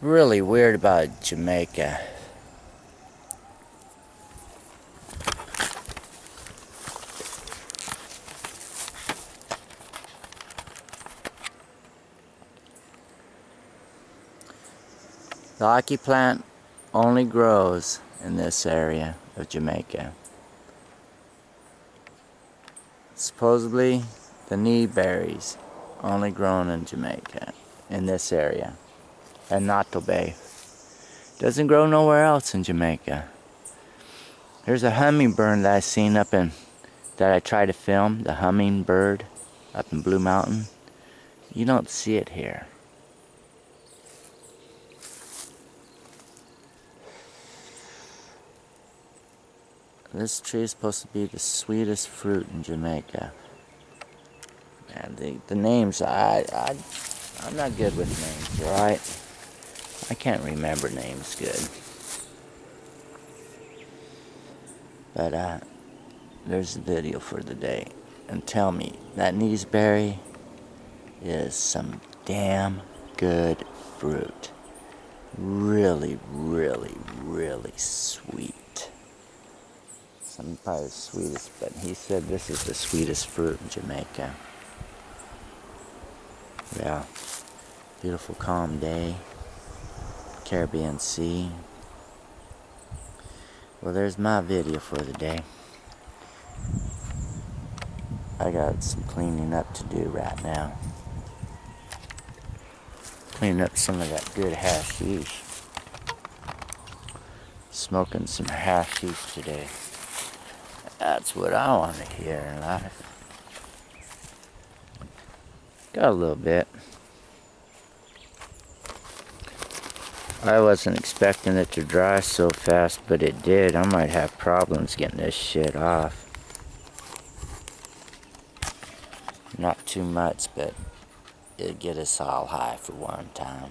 really weird about Jamaica. The ackee plant only grows in this area of Jamaica. Supposedly, the naseberries only grown in Jamaica, in this area, Annotto Bay. Doesn't grow nowhere else in Jamaica. There's a hummingbird that I seen up in, that I tried to film, the hummingbird up in Blue Mountain. You don't see it here. This tree is supposed to be the sweetest fruit in Jamaica. And the, the names, I, I, I'm not good with names, alright? I can't remember names good. But uh, there's a video for the day. And tell me, that naseberry is some damn good fruit. Really, really, really sweet. Some probably the sweetest, but he said this is the sweetest fruit in Jamaica. Yeah. Beautiful calm day. Caribbean Sea. Well, there's my video for the day. I got some cleaning up to do right now. Cleaning up some of that good hashish. Smoking some hashish today. That's what I want to hear in life. Got a little bit. I wasn't expecting it to dry so fast, but it did. I might have problems getting this shit off. Not too much, but it'll get us all high for one time.